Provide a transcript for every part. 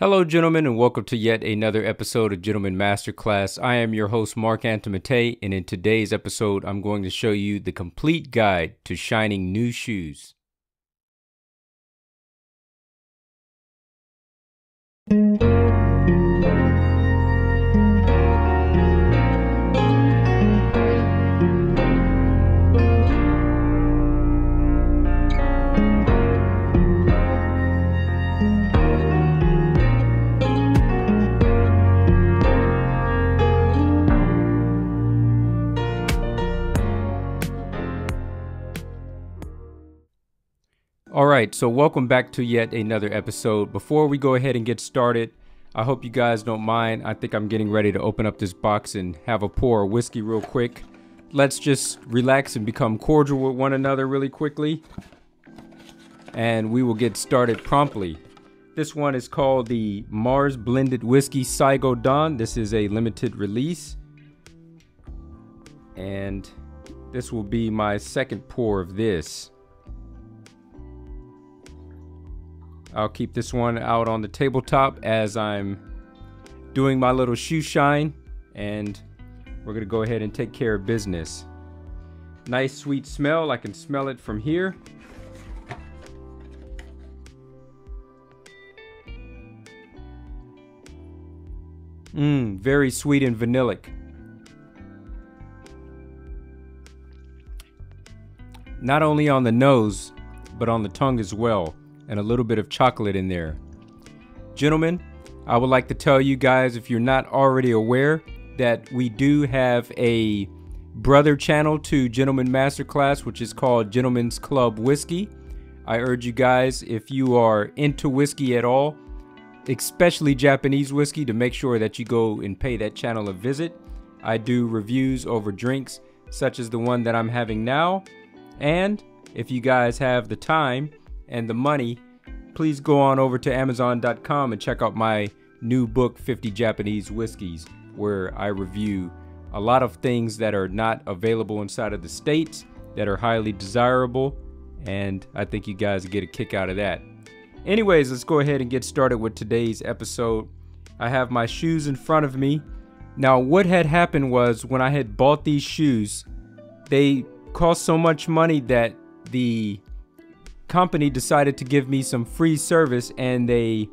Hello, gentlemen, and welcome to yet another episode of Gentleman Masterclass. I am your host, Marc Antomattei, and in today's episode, I'm going to show you the complete guide to shining new shoes. All right, so welcome back to yet another episode. Before we go ahead and get started, I hope you guys don't mind. I think I'm getting ready to open up this box and have a pour of whiskey real quick. Let's just relax and become cordial with one another really quickly. And we will get started promptly. This one is called the Mars Blended Whiskey Saigo Don. This is a limited release. And this will be my second pour of this. I'll keep this one out on the tabletop as I'm doing my little shoe shine and we're gonna go ahead and take care of business. Nice sweet smell, I can smell it from here. Mmm, very sweet and vanillic. Not only on the nose, but on the tongue as well and a little bit of chocolate in there. Gentlemen, I would like to tell you guys, if you're not already aware, that we do have a brother channel to Gentleman Masterclass, which is called Gentleman's Club Whiskey. I urge you guys, if you are into whiskey at all, especially Japanese whiskey, to make sure that you go and pay that channel a visit. I do reviews over drinks such as the one that I'm having now. And if you guys have the time, and the money, please go on over to Amazon.com and check out my new book, 50 Japanese Whiskeys, where I review a lot of things that are not available inside of the States that are highly desirable. And I think you guys get a kick out of that. Anyways, let's go ahead and get started with today's episode. I have my shoes in front of me. Now, what had happened was when I had bought these shoes, they cost so much money that the company decided to give me some free service and they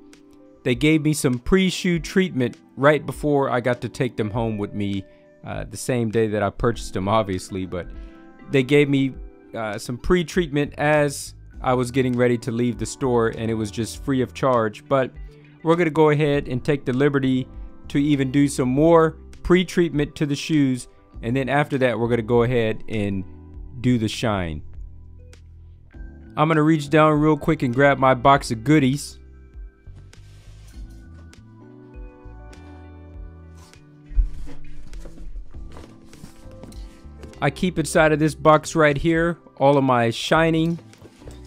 they gave me some pre-shoe treatment right before I got to take them home with me uh, the same day that I purchased them obviously but they gave me uh, some pre-treatment as I was getting ready to leave the store and it was just free of charge but we're gonna go ahead and take the liberty to even do some more pre-treatment to the shoes and then after that we're gonna go ahead and do the shine I'm gonna reach down real quick and grab my box of goodies. I keep inside of this box right here all of my shining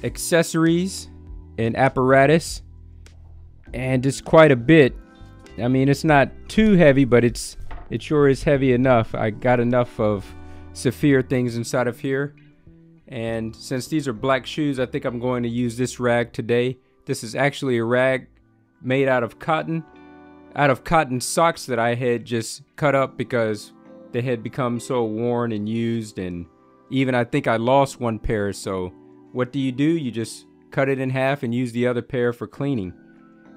accessories and apparatus. And it's quite a bit. I mean, it's not too heavy, but it's it sure is heavy enough. I got enough of Saphir things inside of here. And since these are black shoes, I think I'm going to use this rag today. This is actually a rag made out of cotton, out of cotton socks that I had just cut up because they had become so worn and used. And even I think I lost one pair. So what do you do? You just cut it in half and use the other pair for cleaning.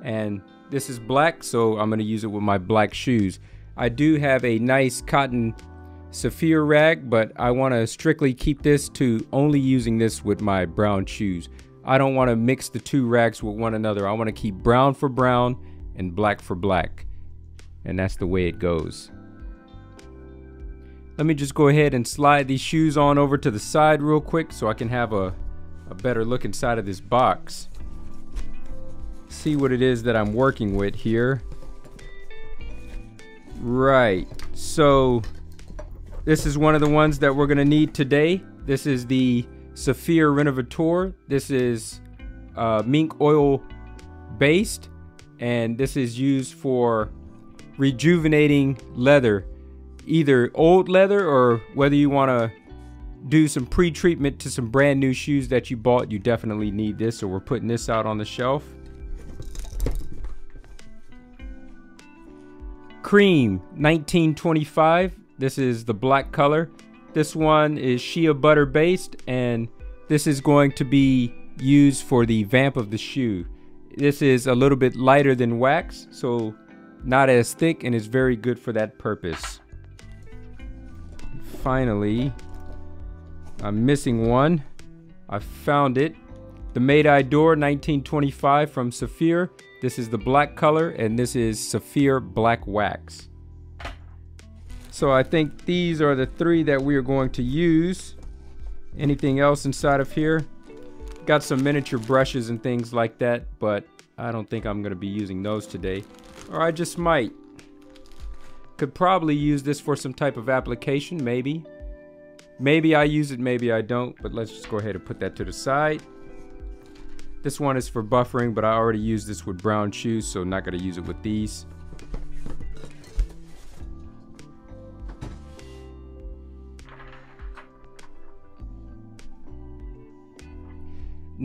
And this is black, so I'm going to use it with my black shoes. I do have a nice cotton Saphir rag, but I want to strictly keep this to only using this with my brown shoes. I don't want to mix the two rags with one another. I want to keep brown for brown and black for black. And that's the way it goes. Let me just go ahead and slide these shoes on over to the side real quick so I can have a, a better look inside of this box. See what it is that I'm working with here. Right, so this is one of the ones that we're to need today. This is the Saphir Renovator. This is uh, mink oil based and this is used for rejuvenating leather either old leather or whether you want to do some pre-treatment to some brand new shoes that you bought you definitely need this so we're putting this out on the shelf Cream 1925. This is the black color. This one is shea butter based and this is going to be used for the vamp of the shoe. This is a little bit lighter than wax, so not as thick and is very good for that purpose. Finally, I'm missing one. I found it. The Médaille d'Or 1925 from Saphir. This is the black color and this is Saphir Black Wax. So I think these are the three that we are going to use. Anything else inside of here? Got some miniature brushes and things like that, but I don't think I'm going to be using those today. Or I just might. Could probably use this for some type of application, maybe. Maybe I use it, maybe I don't, but let's just go ahead and put that to the side. This one is for buffering, but I already used this with brown shoes, so not going to use it with these.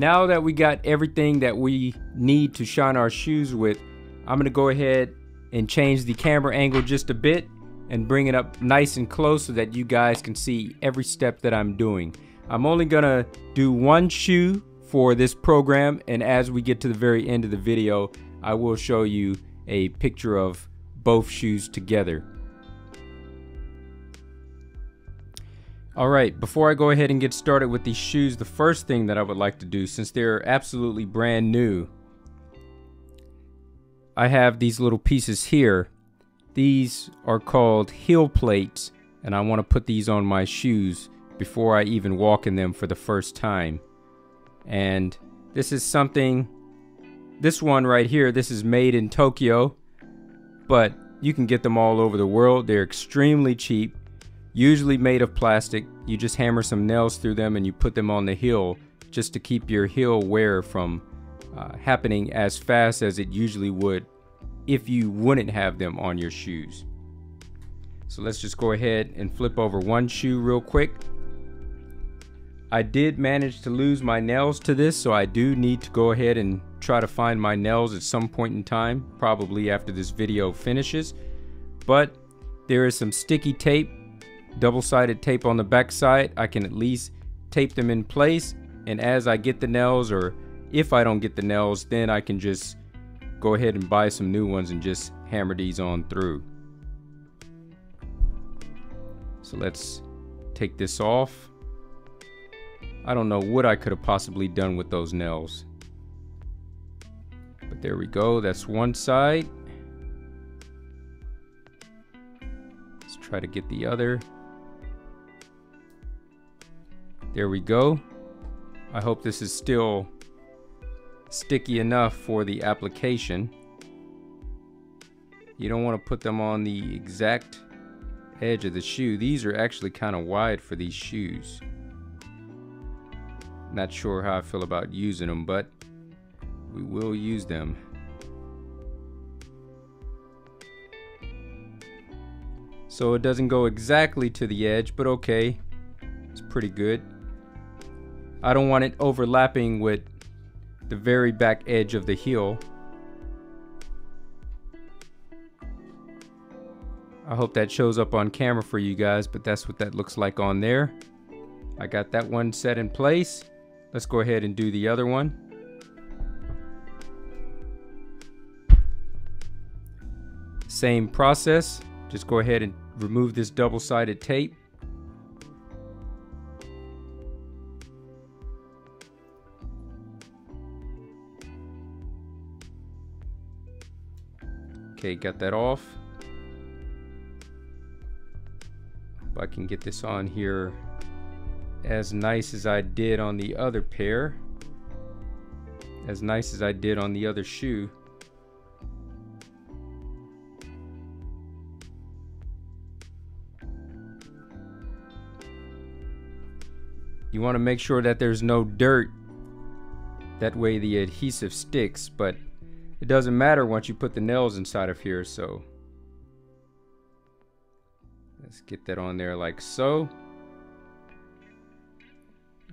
Now that we got everything that we need to shine our shoes with, I'm going to go ahead and change the camera angle just a bit and bring it up nice and close so that you guys can see every step that I'm doing. I'm only going to do one shoe for this program and as we get to the very end of the video, I will show you a picture of both shoes together. Alright, before I go ahead and get started with these shoes, the first thing that I would like to do, since they're absolutely brand new, I have these little pieces here. These are called heel plates, and I want to put these on my shoes before I even walk in them for the first time. And this is something, this one right here, this is made in Tokyo, but you can get them all over the world. They're extremely cheap usually made of plastic. You just hammer some nails through them and you put them on the heel just to keep your heel wear from uh, happening as fast as it usually would if you wouldn't have them on your shoes. So let's just go ahead and flip over one shoe real quick. I did manage to lose my nails to this, so I do need to go ahead and try to find my nails at some point in time, probably after this video finishes. But there is some sticky tape double-sided tape on the back side. I can at least tape them in place and as I get the nails or if I don't get the nails then I can just go ahead and buy some new ones and just hammer these on through. So let's take this off. I don't know what I could have possibly done with those nails. But there we go that's one side. Let's try to get the other there we go. I hope this is still sticky enough for the application. You don't want to put them on the exact edge of the shoe. These are actually kind of wide for these shoes. Not sure how I feel about using them, but we will use them. So it doesn't go exactly to the edge, but okay. It's pretty good. I don't want it overlapping with the very back edge of the heel. I hope that shows up on camera for you guys, but that's what that looks like on there. I got that one set in place. Let's go ahead and do the other one. Same process. Just go ahead and remove this double-sided tape. Okay, got that off. If I can get this on here as nice as I did on the other pair. As nice as I did on the other shoe. You want to make sure that there's no dirt. That way the adhesive sticks, but it doesn't matter once you put the nails inside of here, so. Let's get that on there like so.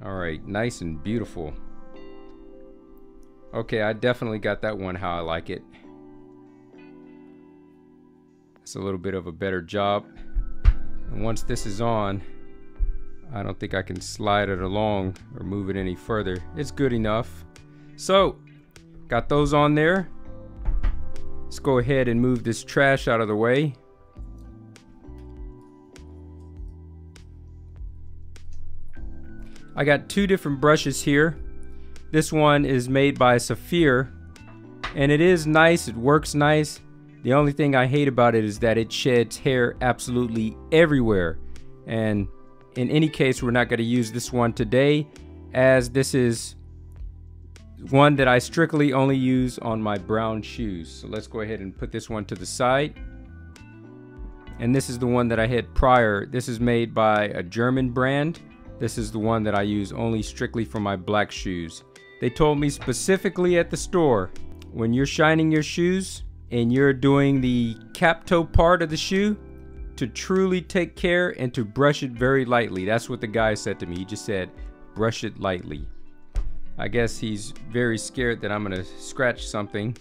All right, nice and beautiful. Okay, I definitely got that one how I like it. It's a little bit of a better job. And once this is on, I don't think I can slide it along or move it any further. It's good enough. So, got those on there. Let's go ahead and move this trash out of the way. I got two different brushes here. This one is made by Saphir and it is nice, it works nice. The only thing I hate about it is that it sheds hair absolutely everywhere. And in any case, we're not going to use this one today as this is one that I strictly only use on my brown shoes. So let's go ahead and put this one to the side. And this is the one that I had prior. This is made by a German brand. This is the one that I use only strictly for my black shoes. They told me specifically at the store, when you're shining your shoes and you're doing the cap toe part of the shoe, to truly take care and to brush it very lightly. That's what the guy said to me. He just said, brush it lightly. I guess he's very scared that I'm gonna scratch something.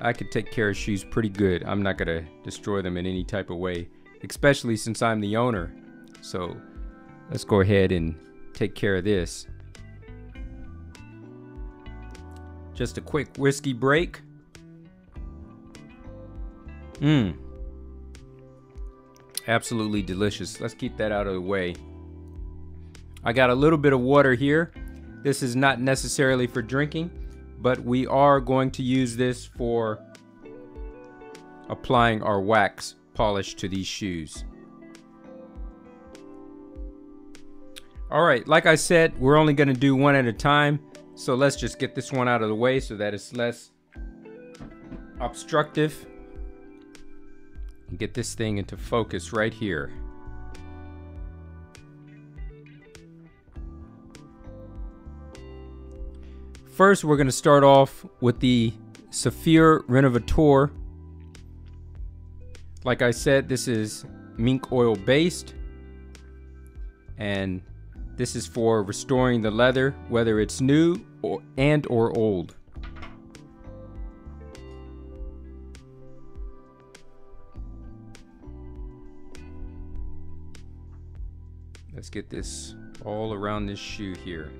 I could take care of shoes pretty good. I'm not gonna destroy them in any type of way, especially since I'm the owner. So let's go ahead and take care of this. Just a quick whiskey break. Mmm. Absolutely delicious. Let's keep that out of the way. I got a little bit of water here. This is not necessarily for drinking, but we are going to use this for applying our wax polish to these shoes. All right, like I said, we're only gonna do one at a time. So let's just get this one out of the way so that it's less obstructive get this thing into focus right here. First, we're going to start off with the Saphir Renovator. Like I said, this is mink oil based. And this is for restoring the leather, whether it's new or, and or old. Let's get this all around this shoe here.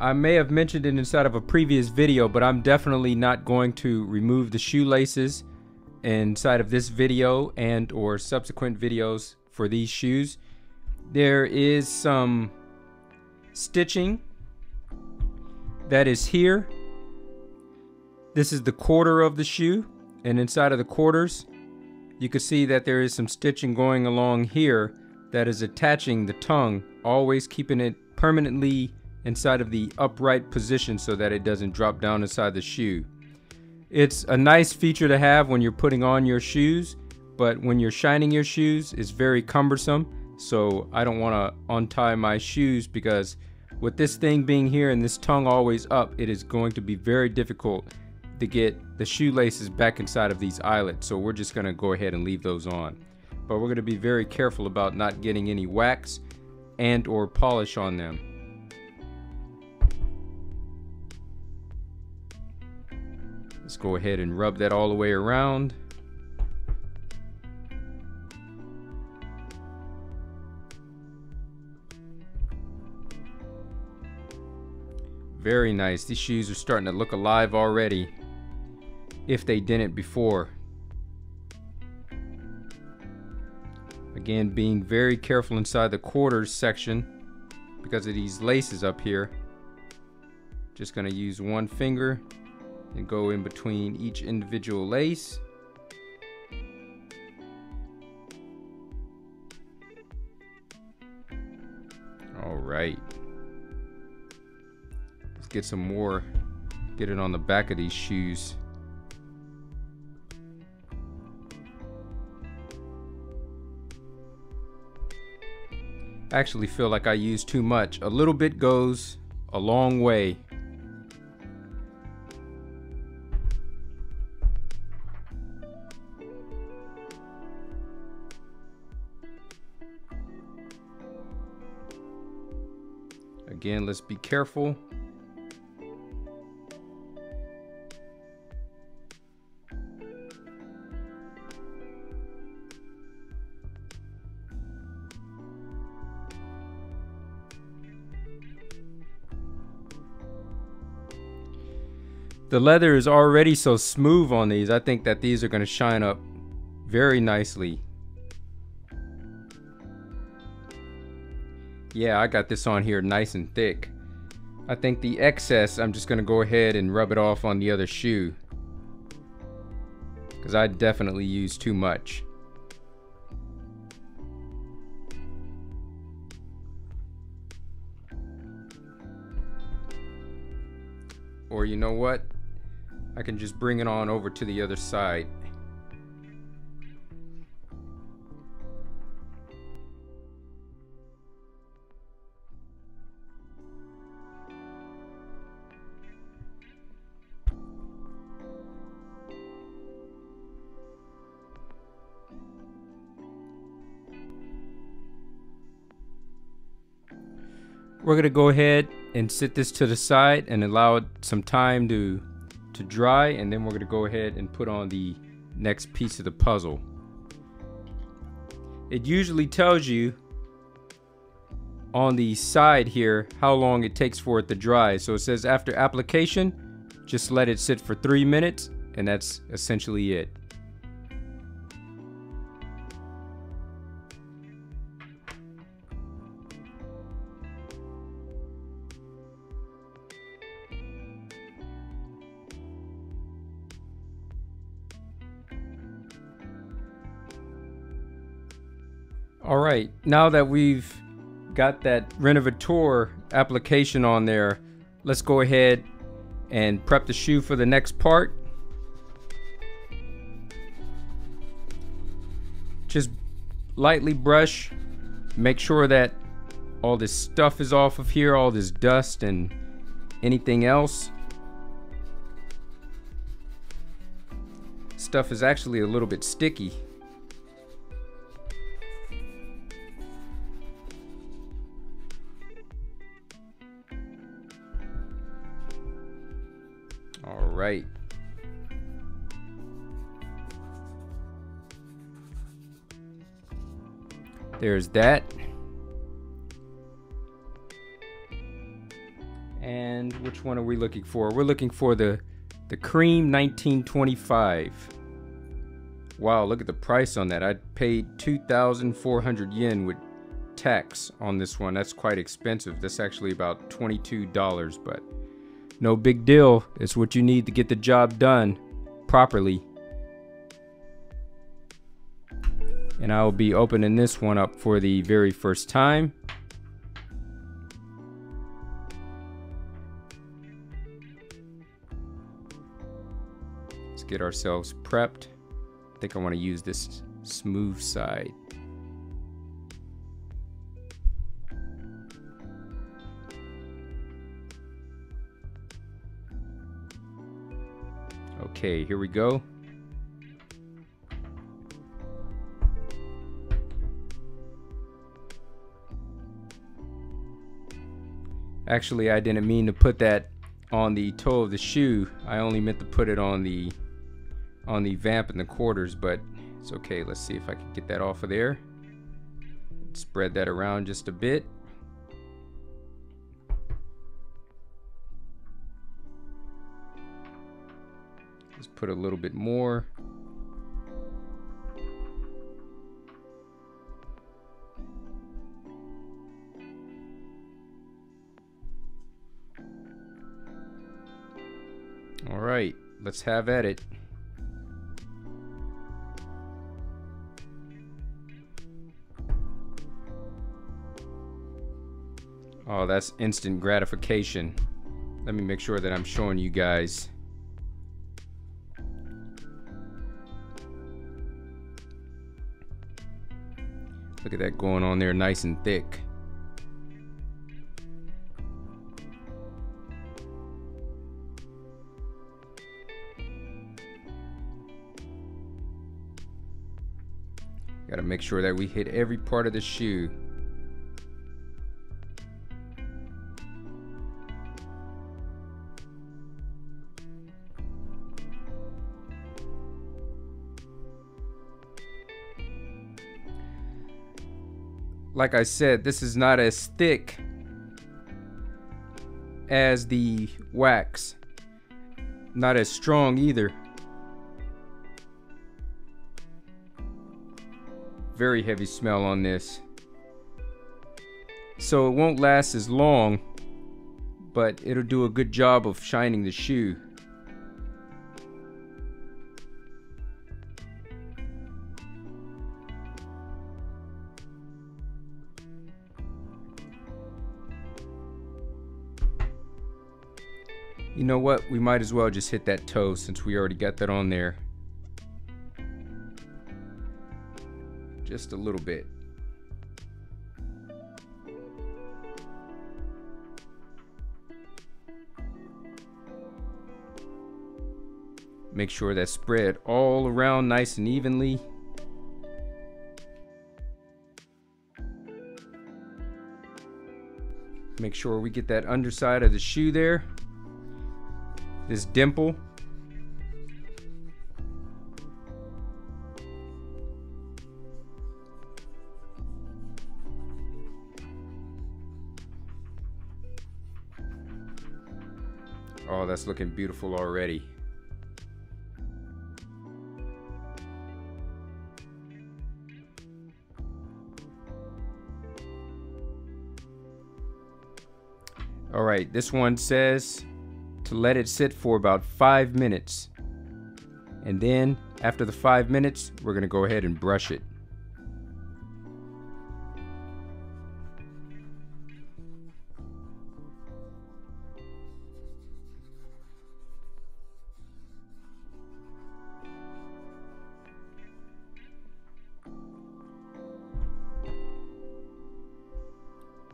I may have mentioned it inside of a previous video, but I'm definitely not going to remove the shoelaces inside of this video and or subsequent videos for these shoes. There is some stitching that is here. This is the quarter of the shoe and inside of the quarters you can see that there is some stitching going along here that is attaching the tongue, always keeping it permanently inside of the upright position so that it doesn't drop down inside the shoe. It's a nice feature to have when you're putting on your shoes, but when you're shining your shoes, it's very cumbersome. So I don't want to untie my shoes because with this thing being here and this tongue always up, it is going to be very difficult to get the shoelaces back inside of these eyelets. So we're just going to go ahead and leave those on but we're going to be very careful about not getting any wax and or polish on them. Let's go ahead and rub that all the way around. Very nice. These shoes are starting to look alive already. If they didn't before. Again, being very careful inside the quarters section because of these laces up here. Just gonna use one finger and go in between each individual lace. All right. Let's get some more, get it on the back of these shoes. actually feel like I use too much. A little bit goes a long way. Again, let's be careful. The leather is already so smooth on these. I think that these are going to shine up very nicely Yeah, I got this on here nice and thick. I think the excess, I'm just going to go ahead and rub it off on the other shoe. Because I definitely use too much. Or you know what? I can just bring it on over to the other side. We're gonna go ahead and sit this to the side and allow it some time to to dry and then we're going to go ahead and put on the next piece of the puzzle. It usually tells you on the side here how long it takes for it to dry. So it says after application, just let it sit for three minutes and that's essentially it. Right, now that we've got that renovator application on there, let's go ahead and prep the shoe for the next part. Just lightly brush, make sure that all this stuff is off of here, all this dust and anything else. Stuff is actually a little bit sticky. All right. There's that. And which one are we looking for? We're looking for the the cream 1925. Wow, look at the price on that. I paid 2,400 yen with tax on this one. That's quite expensive. That's actually about $22, but no big deal. It's what you need to get the job done properly. And I will be opening this one up for the very first time. Let's get ourselves prepped. I think I want to use this smooth side. Okay, here we go. Actually, I didn't mean to put that on the toe of the shoe. I only meant to put it on the on the vamp and the quarters, but it's okay. Let's see if I can get that off of there. Spread that around just a bit. Put a little bit more. All right, let's have at it. Oh, that's instant gratification. Let me make sure that I'm showing you guys Look at that going on there nice and thick. Got to make sure that we hit every part of the shoe. Like I said, this is not as thick as the wax. not as strong either. Very heavy smell on this. So it won't last as long, but it'll do a good job of shining the shoe. Know what? We might as well just hit that toe since we already got that on there. Just a little bit. Make sure that's spread all around nice and evenly. Make sure we get that underside of the shoe there this dimple. Oh, that's looking beautiful already. All right, this one says to let it sit for about five minutes. And then after the five minutes, we're gonna go ahead and brush it.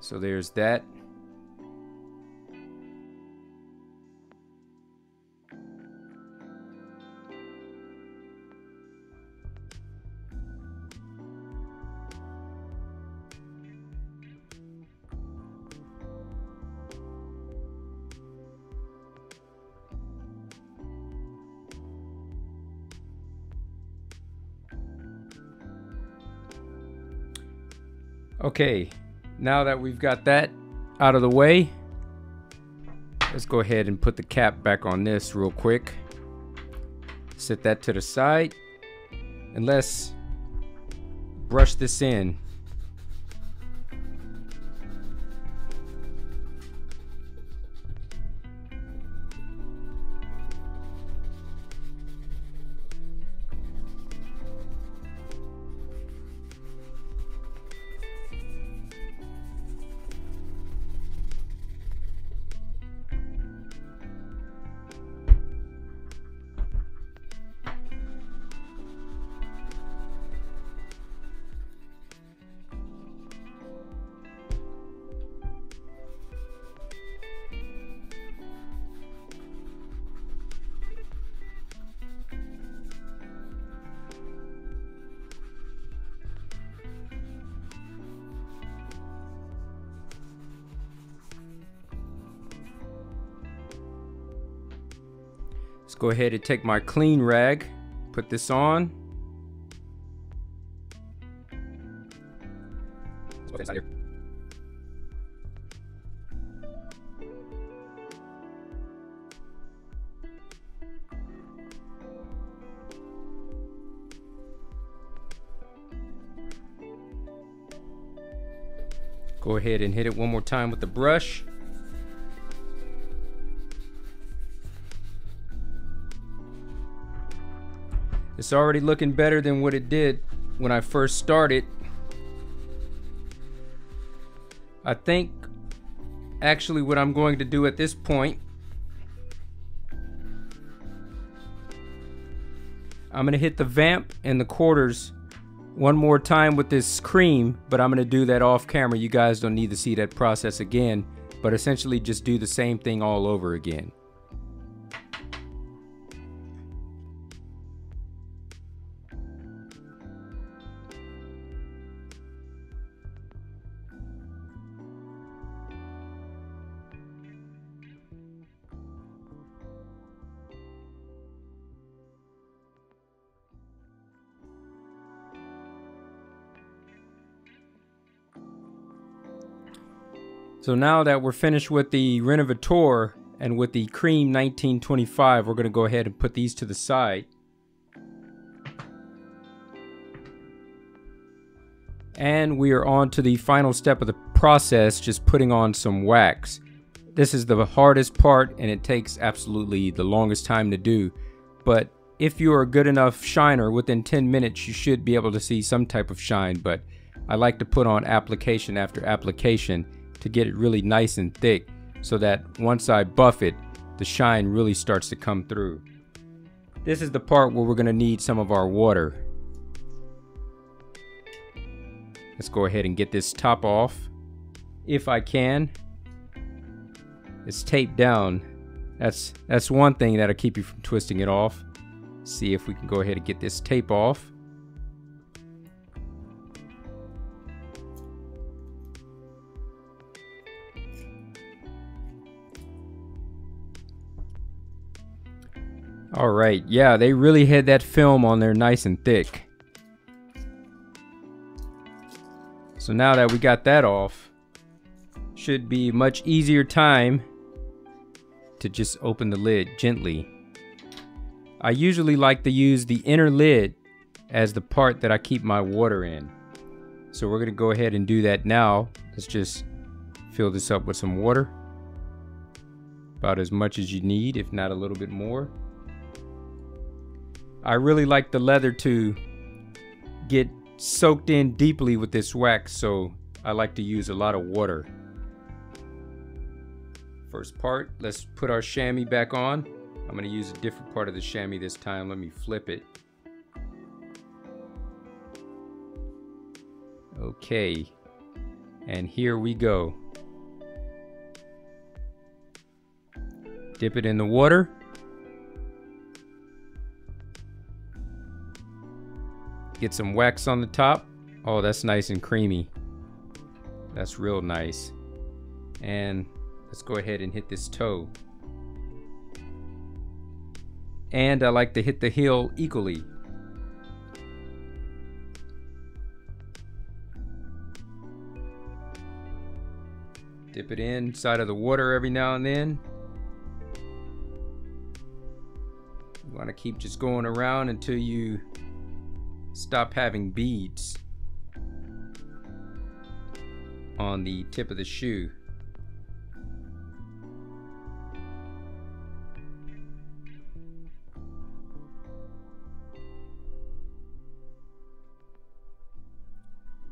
So there's that. Okay, now that we've got that out of the way, let's go ahead and put the cap back on this real quick. Set that to the side, and let's brush this in. Let's go ahead and take my clean rag, put this on. Go ahead and hit it one more time with the brush. It's already looking better than what it did when I first started. I think actually what I'm going to do at this point I'm going to hit the vamp and the quarters one more time with this cream, but I'm going to do that off camera. You guys don't need to see that process again, but essentially just do the same thing all over again. So now that we're finished with the Renovator, And with the cream 1925, we're going to go ahead and put these to the side. And we are on to the final step of the process, just putting on some wax. This is the hardest part and it takes absolutely the longest time to do. But if you're a good enough shiner, within 10 minutes you should be able to see some type of shine. But I like to put on application after application to get it really nice and thick so that once I buff it, the shine really starts to come through. This is the part where we're going to need some of our water. Let's go ahead and get this top off. If I can. It's taped down. That's that's one thing that'll keep you from twisting it off. See if we can go ahead and get this tape off. All right, yeah, they really had that film on there nice and thick. So now that we got that off, should be much easier time to just open the lid gently. I usually like to use the inner lid as the part that I keep my water in. So we're gonna go ahead and do that now. Let's just fill this up with some water. About as much as you need, if not a little bit more. I really like the leather to get soaked in deeply with this wax, so I like to use a lot of water. First part, let's put our chamois back on. I'm gonna use a different part of the chamois this time. Let me flip it. Okay, and here we go. Dip it in the water. Get some wax on the top. Oh, that's nice and creamy. That's real nice. And let's go ahead and hit this toe. And I like to hit the heel equally. Dip it inside of the water every now and then. You want to keep just going around until you stop having beads on the tip of the shoe.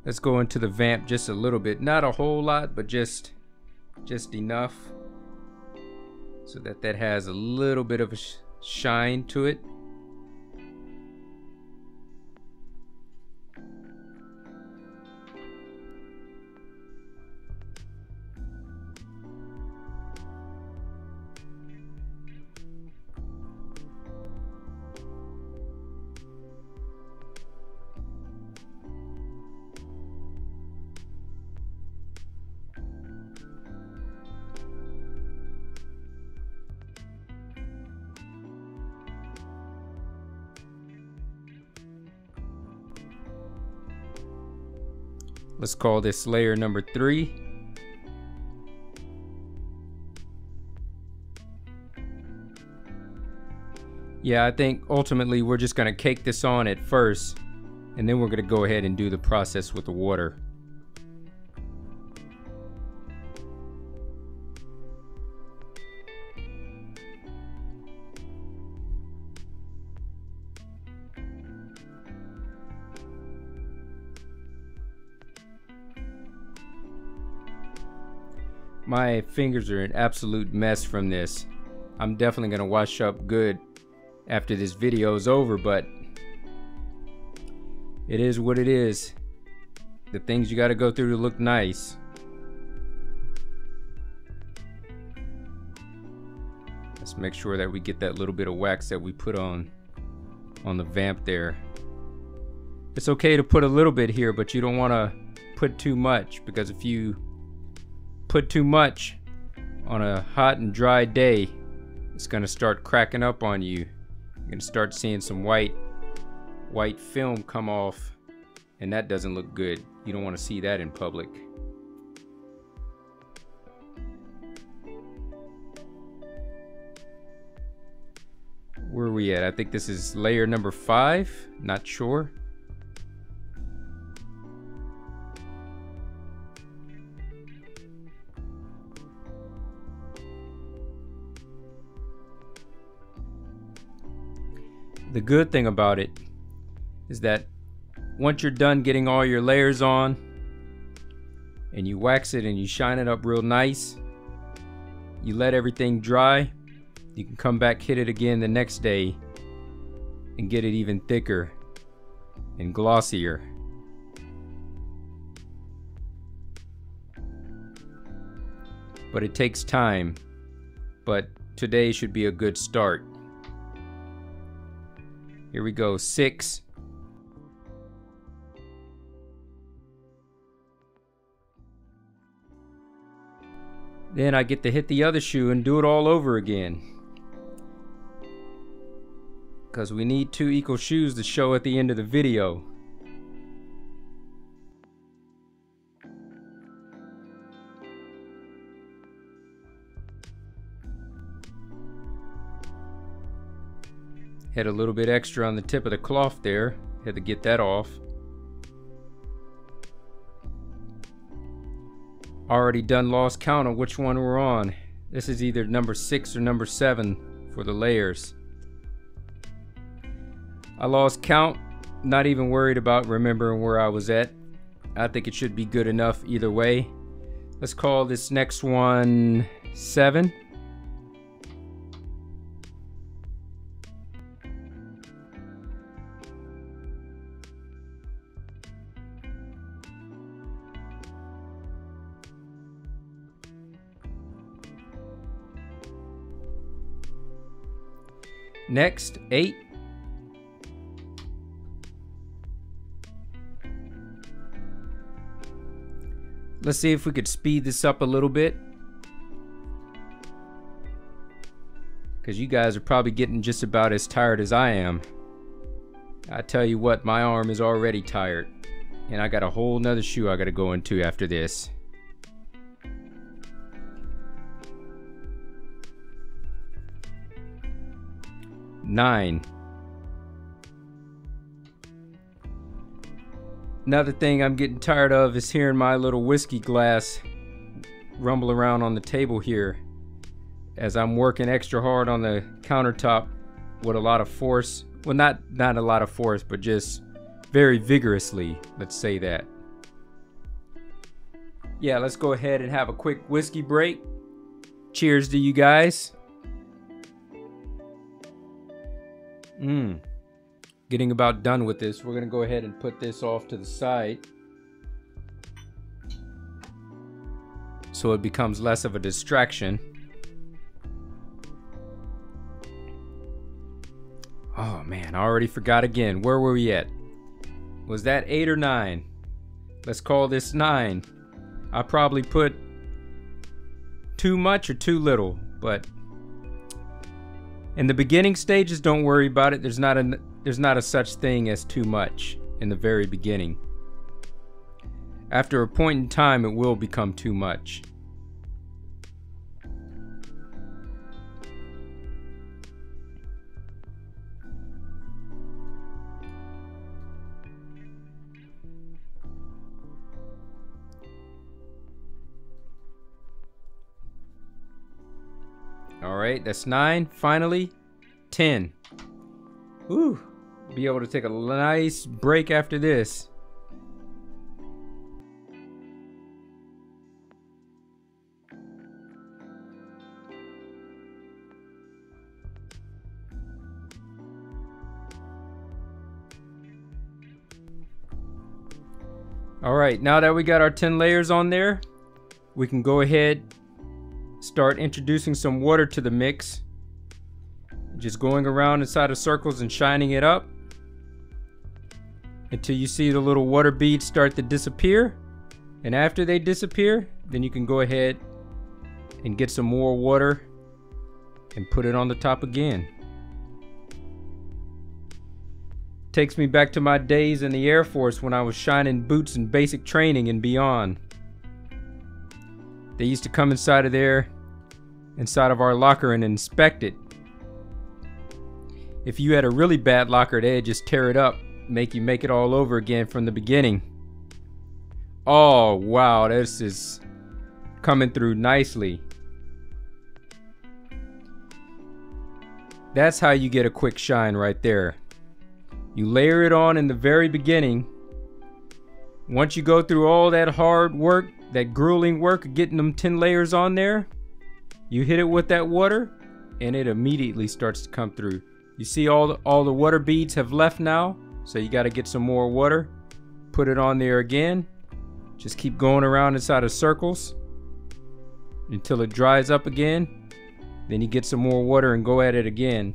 Let's go into the vamp just a little bit. Not a whole lot, but just just enough so that that has a little bit of a sh shine to it. Let's call this layer number three. Yeah, I think ultimately we're just gonna cake this on at first and then we're gonna go ahead and do the process with the water. My fingers are an absolute mess from this. I'm definitely gonna wash up good after this video is over, but it is what it is. The things you gotta go through to look nice. Let's make sure that we get that little bit of wax that we put on on the vamp there. It's okay to put a little bit here, but you don't want to put too much because if you put too much on a hot and dry day, it's gonna start cracking up on you. You're gonna start seeing some white, white film come off and that doesn't look good. You don't wanna see that in public. Where are we at? I think this is layer number five, not sure. The good thing about it is that once you're done getting all your layers on and you wax it and you shine it up real nice, you let everything dry, you can come back hit it again the next day and get it even thicker and glossier. But it takes time, but today should be a good start. Here we go, six. Then I get to hit the other shoe and do it all over again. Because we need two equal shoes to show at the end of the video. Had a little bit extra on the tip of the cloth there. Had to get that off. Already done lost count on which one we're on. This is either number 6 or number 7 for the layers. I lost count, not even worried about remembering where I was at. I think it should be good enough either way. Let's call this next one 7. Next, 8. Let's see if we could speed this up a little bit. Because you guys are probably getting just about as tired as I am. I tell you what, my arm is already tired. And I got a whole nother shoe I gotta go into after this. Nine. Another thing I'm getting tired of is hearing my little whiskey glass rumble around on the table here as I'm working extra hard on the countertop with a lot of force. Well, not not a lot of force, but just very vigorously, let's say that. Yeah, let's go ahead and have a quick whiskey break. Cheers to you guys. Mmm. Getting about done with this, we're going to go ahead and put this off to the side. So it becomes less of a distraction. Oh man, I already forgot again. Where were we at? Was that 8 or 9? Let's call this 9. I probably put too much or too little, but in the beginning stages, don't worry about it. There's not a there's not a such thing as too much in the very beginning. After a point in time, it will become too much. All right, that's nine. Finally, 10. Woo. Be able to take a nice break after this. All right, now that we got our 10 layers on there, we can go ahead start introducing some water to the mix. Just going around inside of circles and shining it up until you see the little water beads start to disappear. And after they disappear, then you can go ahead and get some more water and put it on the top again. Takes me back to my days in the Air Force when I was shining boots in basic training and beyond. They used to come inside of there inside of our locker and inspect it. If you had a really bad locker, they'd just tear it up, make you make it all over again from the beginning. Oh, wow, this is coming through nicely. That's how you get a quick shine right there. You layer it on in the very beginning. Once you go through all that hard work, that grueling work getting them 10 layers on there, you hit it with that water and it immediately starts to come through. You see all the, all the water beads have left now, so you got to get some more water. Put it on there again. Just keep going around inside of circles until it dries up again. Then you get some more water and go at it again.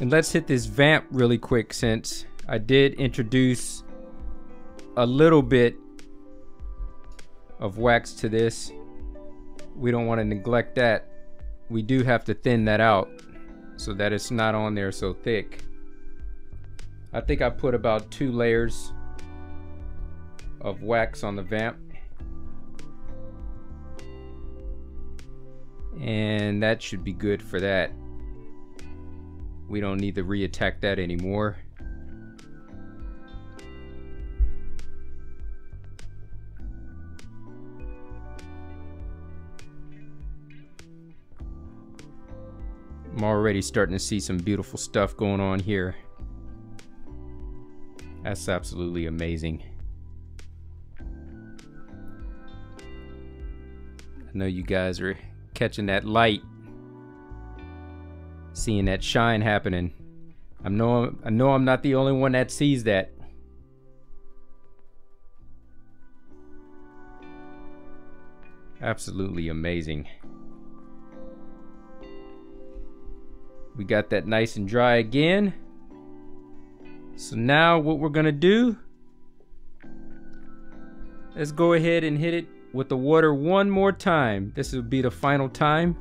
And let's hit this vamp really quick since I did introduce a little bit of wax to this. We don't want to neglect that. We do have to thin that out so that it's not on there so thick. I think I put about two layers of wax on the vamp. And that should be good for that. We don't need to reattack that anymore. I'm already starting to see some beautiful stuff going on here. That's absolutely amazing. I know you guys are catching that light seeing that shine happening. I know I know I'm not the only one that sees that. Absolutely amazing. We got that nice and dry again. So now what we're gonna do, let's go ahead and hit it with the water one more time. This will be the final time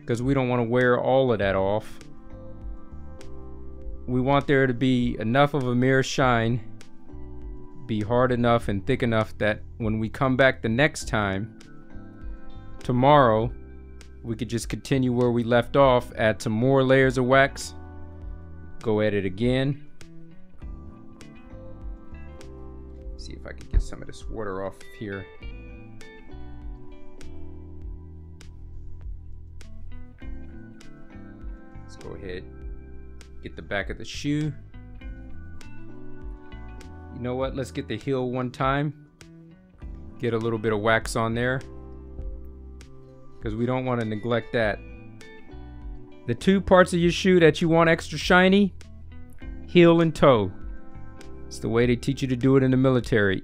because we don't want to wear all of that off. We want there to be enough of a mirror shine, be hard enough and thick enough that when we come back the next time, tomorrow, we could just continue where we left off, add some more layers of wax, go at it again. See if I can get some of this water off here. Let's go ahead, get the back of the shoe. You know what? Let's get the heel one time. Get a little bit of wax on there. Because we don't want to neglect that. The two parts of your shoe that you want extra shiny, heel and toe. It's the way they teach you to do it in the military.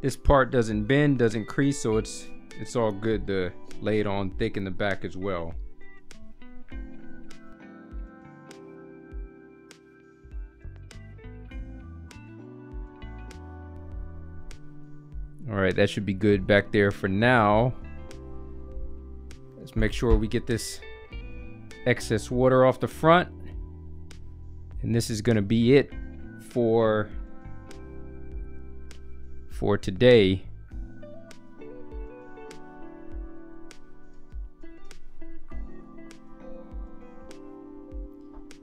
This part doesn't bend, doesn't crease, so it's it's all good to lay it on thick in the back as well. Right, that should be good back there for now. Let's make sure we get this excess water off the front. And this is gonna be it for for today.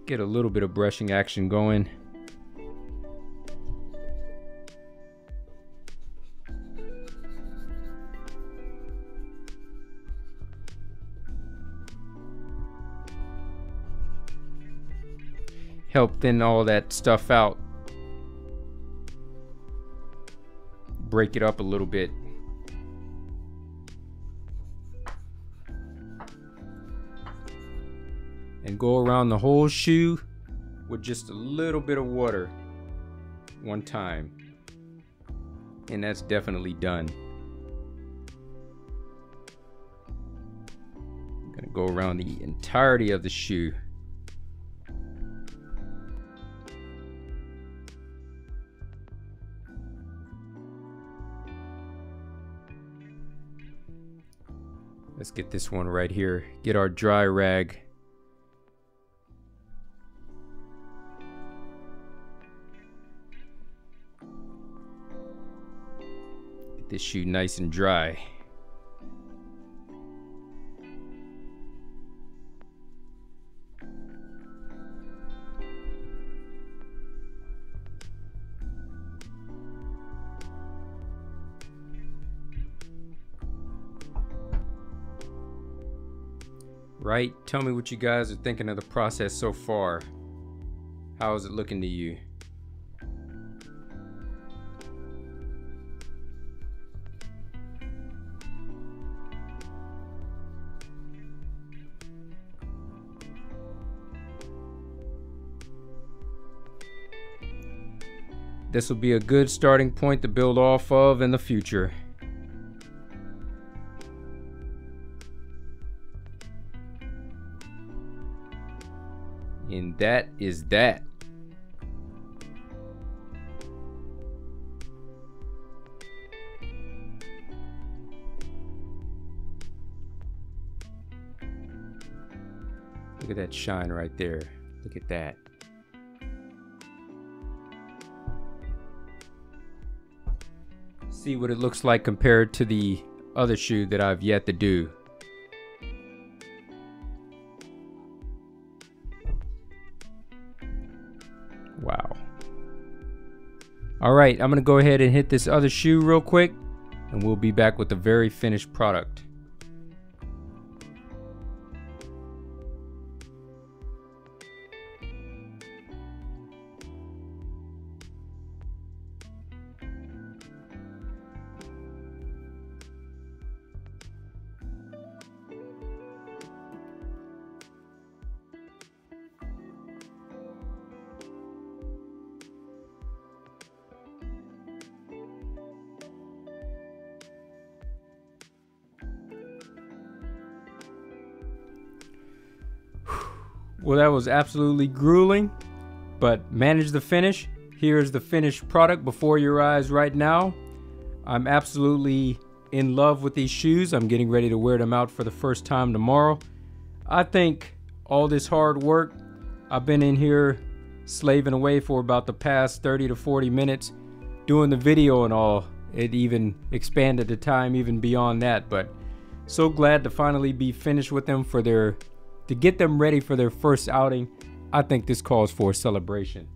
Get a little bit of brushing action going. Help thin all that stuff out break it up a little bit. And go around the whole shoe with just a little bit of water one time. And that's definitely done. I'm gonna go around the entirety of the shoe. Let's get this one right here. Get our dry rag. Get this shoe nice and dry. Right? Tell me what you guys are thinking of the process so far. How is it looking to you? This will be a good starting point to build off of in the future. That is that. Look at that shine right there. Look at that. See what it looks like compared to the other shoe that I've yet to do. All right, I'm to go ahead and hit this other shoe real quick, and we'll be back with the very finished product. Was absolutely grueling, but managed the finish. Here's the finished product before your eyes right now. I'm absolutely in love with these shoes. I'm getting ready to wear them out for the first time tomorrow. I think all this hard work, I've been in here slaving away for about the past 30 to 40 minutes doing the video and all. It even expanded the time even beyond that, but so glad to finally be finished with them for their to get them ready for their first outing, I think this calls for a celebration.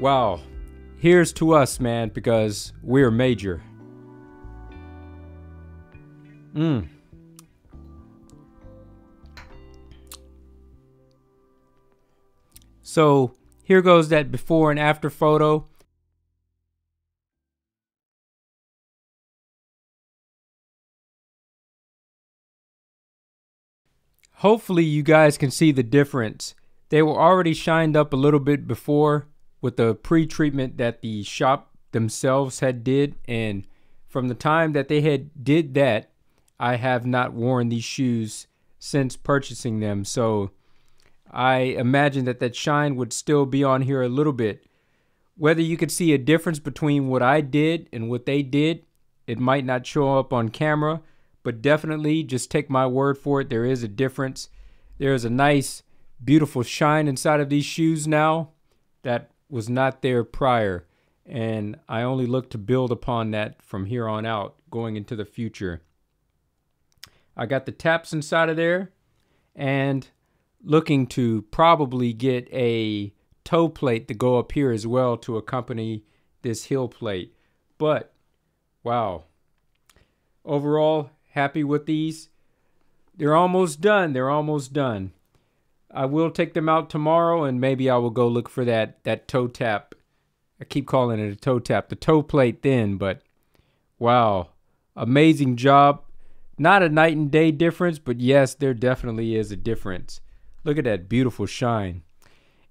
Wow. Here's to us, man, because we're major. Mmm. So here goes that before and after photo. Hopefully you guys can see the difference. They were already shined up a little bit before with the pre-treatment that the shop themselves had did and from the time that they had did that I have not worn these shoes since purchasing them so I imagine that that shine would still be on here a little bit whether you could see a difference between what I did and what they did it might not show up on camera but definitely just take my word for it. There is a difference. There is a nice, beautiful shine inside of these shoes now that was not there prior. And I only look to build upon that from here on out going into the future. I got the taps inside of there and looking to probably get a toe plate to go up here as well to accompany this heel plate. But wow. Overall, happy with these. They're almost done. They're almost done. I will take them out tomorrow and maybe I will go look for that that toe tap. I keep calling it a toe tap, the toe plate then, but wow. Amazing job. Not a night and day difference, but yes, there definitely is a difference. Look at that beautiful shine.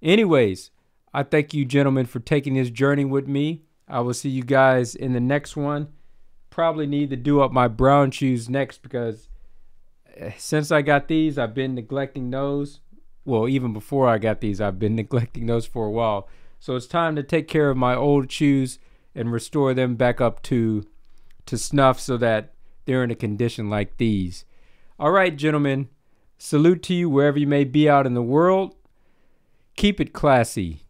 Anyways, I thank you gentlemen for taking this journey with me. I will see you guys in the next one probably need to do up my brown shoes next because eh, since I got these, I've been neglecting those. Well, even before I got these, I've been neglecting those for a while. So it's time to take care of my old shoes and restore them back up to to snuff so that they're in a condition like these. All right, gentlemen. Salute to you wherever you may be out in the world. Keep it classy.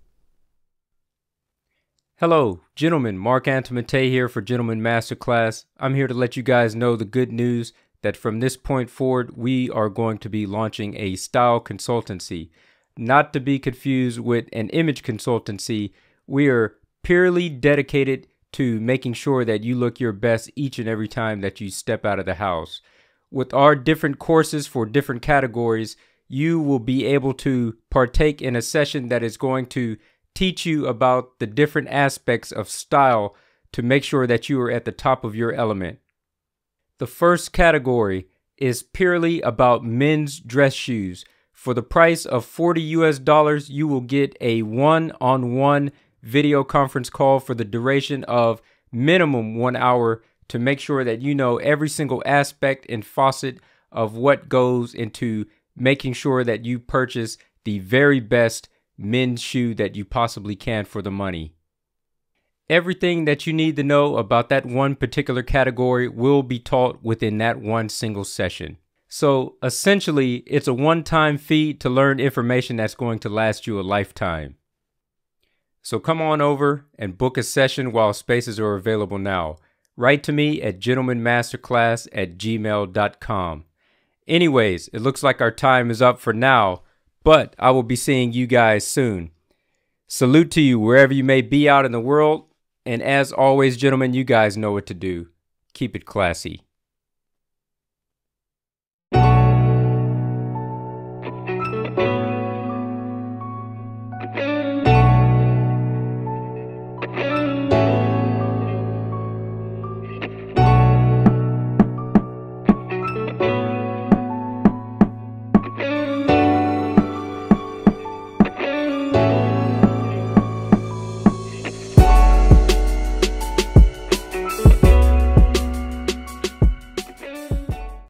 Hello, gentlemen. Marc Antomattei here for Gentleman Masterclass. I'm here to let you guys know the good news that from this point forward, we are going to be launching a style consultancy. Not to be confused with an image consultancy, we are purely dedicated to making sure that you look your best each and every time that you step out of the house. With our different courses for different categories, you will be able to partake in a session that is going to teach you about the different aspects of style to make sure that you are at the top of your element. The first category is purely about men's dress shoes. For the price of 40 US dollars, you will get a one on one video conference call for the duration of minimum one hour to make sure that you know every single aspect and facet of what goes into making sure that you purchase the very best men's shoe that you possibly can for the money. Everything that you need to know about that one particular category will be taught within that one single session. So essentially, it's a one time fee to learn information that's going to last you a lifetime. So come on over and book a session while spaces are available now. Write to me at gentlemanmasterclass at gmail.com. Anyways, it looks like our time is up for now. But I will be seeing you guys soon. Salute to you wherever you may be out in the world. And as always, gentlemen, you guys know what to do. Keep it classy.